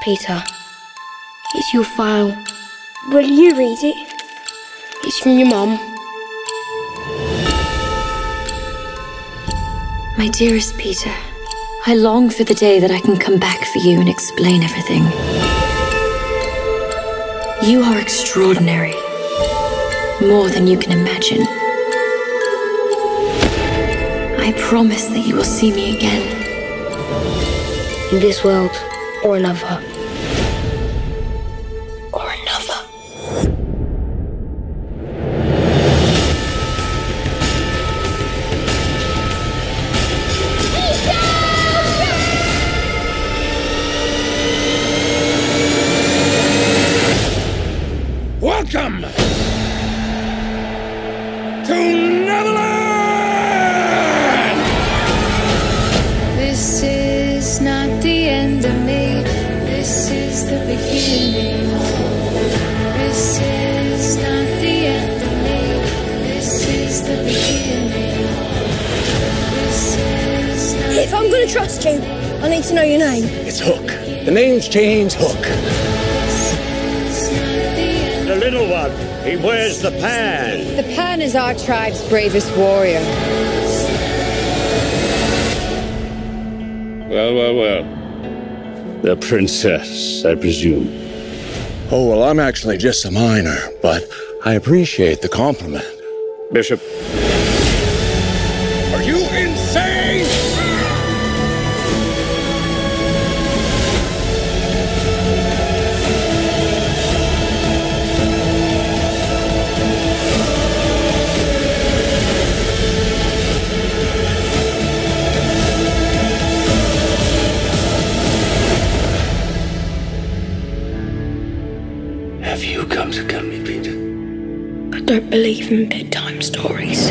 Peter, it's your file. Will you read it? It's from your mum. My dearest Peter, I long for the day that I can come back for you and explain everything. You are extraordinary. More than you can imagine. I promise that you will see me again. In this world or another. Welcome to Neverland! This is not the end of me. This is the beginning. This is not the end of me. This is the beginning. This is not If I'm going to trust you, I need to know your name. It's Hook. The name's James Hook. The little one, he wears the pan. The Pan is our tribe's bravest warrior. Well, well, well. The princess, I presume. Oh, well, I'm actually just a minor, but I appreciate the compliment. Bishop, have you come to get me, Peter? I don't believe in bedtime stories.